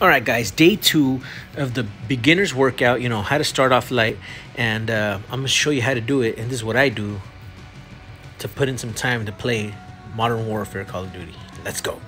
All right, guys, day two of the beginner's workout, you know, how to start off light. And uh, I'm going to show you how to do it. And this is what I do to put in some time to play Modern Warfare Call of Duty. Let's go.